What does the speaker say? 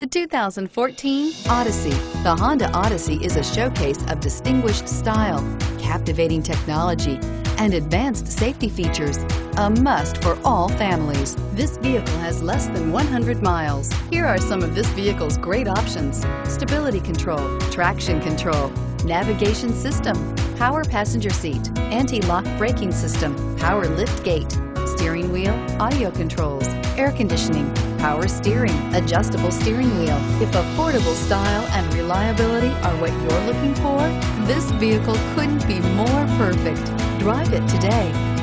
The 2014 Odyssey. The Honda Odyssey is a showcase of distinguished style, captivating technology, and advanced safety features. A must for all families. This vehicle has less than 100 miles. Here are some of this vehicle's great options. Stability control, traction control, navigation system, power passenger seat, anti-lock braking system, power lift gate, steering wheel, audio controls, air conditioning, power steering, adjustable steering wheel. If affordable style and reliability are what you're looking for, this vehicle couldn't be more perfect. Drive it today.